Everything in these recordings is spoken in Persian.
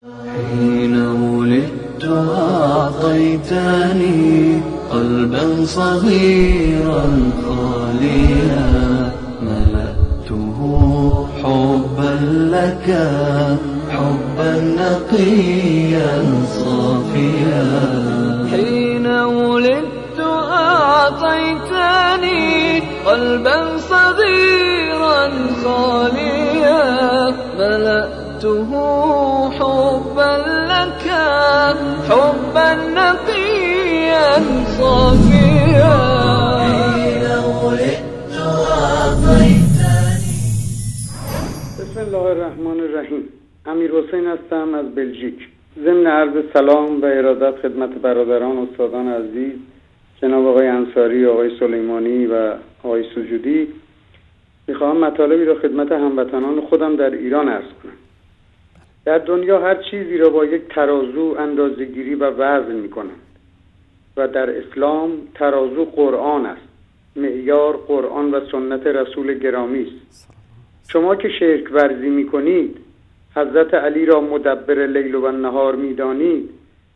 حين ولدت أعطيتني قلبا صغيرا خاليا ملأته حبا لك حبا نقيا صافيا. حين ولدت أعطيتني قلبا صغيرا خاليا ملأته الله الرحمن الرحیم امیر حسین هستم از بلژیک. ضمن عرض سلام و ارادت خدمت برادران و استادان عزیز جناب آقای انصاری آقای سلیمانی و آقای سجودی می‌خواهم مطالبی را خدمت هموطنان خودم در ایران ارز کنم. در دنیا هر چیزی را با یک ترازو اندازهگیری و وزن می‌کنند. و در اسلام ترازو قرآن است. معیار قرآن و سنت رسول گرامی است. شما که شرک ورزی می کنید حضرت علی را مدبر لیل و نهار می دانید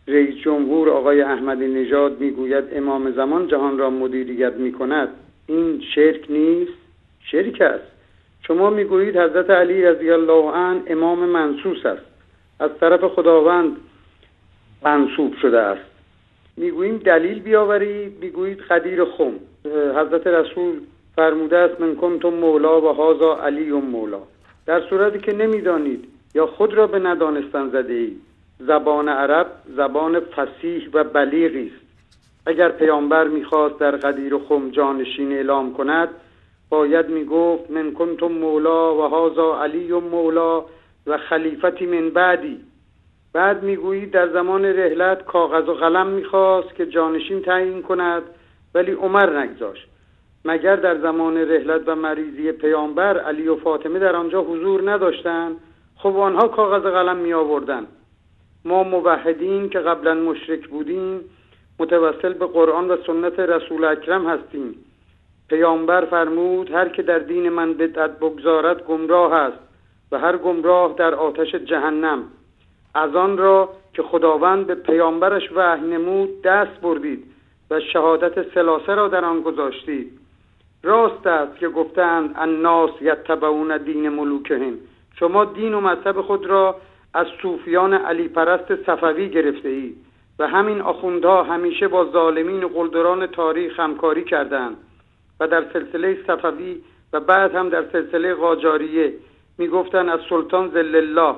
رئیس جمهور آقای احمدی نژاد می‌گوید امام زمان جهان را مدیریت می کند این شرک نیست شرک است. شما می‌گویید حضرت علی رضی الله عنه امام منصوص است. از طرف خداوند منصوب شده است. می‌گوییم دلیل بیاورید می‌گویید قدیر خم. حضرت رسول فرموده است من کنتم مولا و هازا علی و مولا. در صورتی که نمی‌دانید یا خود را به ندانستن زده اید. زبان عرب زبان فسیح و بلیغی است. اگر پیامبر می‌خواست در قدیر و خم جانشین اعلام کند باید می‌گفت من کنتم مولا و هازا علی و مولا و خلیفتی من بعدی. بعد می‌گویید در زمان رحلت کاغذ و قلم می‌خواست که جانشین تعیین کند ولی عمر نگذاشت. مگر در زمان رحلت و مریضی پیامبر علی و فاطمه در آنجا حضور نداشتند خب آنها کاغذ قلم می آوردن. ما موحدین که قبلا مشرک بودیم متوسل به قرآن و سنت رسول اکرم هستیم. پیامبر فرمود هر که در دین من بدعت بگذارد گمراه است و هر گمراه در آتش جهنم. از آن را که خداوند به پیامبرش وحی نمود دست بردید و شهادت سلاسه را در آن گذاشتید. راست است که گفتند الناس یتبعون دین ملوکهم. شما دین و مذهب خود را از صوفیان علی پرست صفوی گرفته اید و همین آخوندها همیشه با ظالمین و قلدران تاریخ همکاری کردند و در سلسله صفوی و بعد هم در سلسله قاجاریه می‌گفتند از سلطان زل الله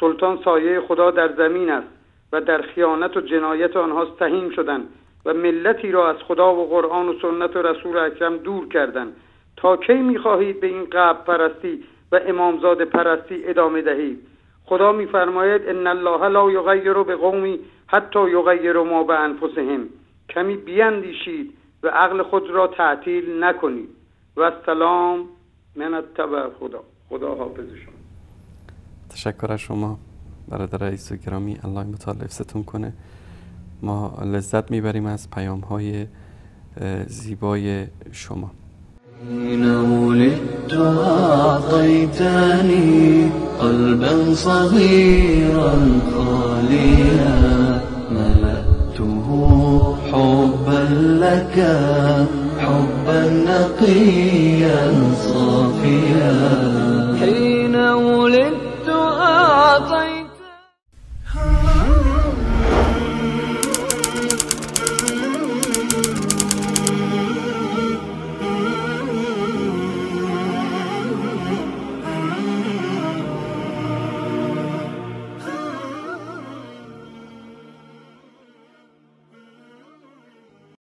سلطان سایه خدا در زمین است و در خیانت و جنایت آنها سهیم شدند. و ملتی را از خدا و قرآن و سنت و رسول اکرم دور کردند تا کی می‌خواهید به این قبل پرستی و امامزاده پرستی ادامه دهید؟ خدا میفرماید ان الله لا یغیر به قومی حتی یغیر ما به انفسهم. کمی بیاندیشید و عقل خود را تعطیل نکنید. و سلام من اتبع خدا. خدا حافظ شما. تشکر از شما برادر رئیس گرامی. الله متعال حفظتون کنه. ما لذت میبریم از پیام های آه، زیبای شما. حين ولدت أعطيتني قلبا صغيرا خاليا ملأته حبا لك حبا نقيا صافيا. حين ولدت أعطيتني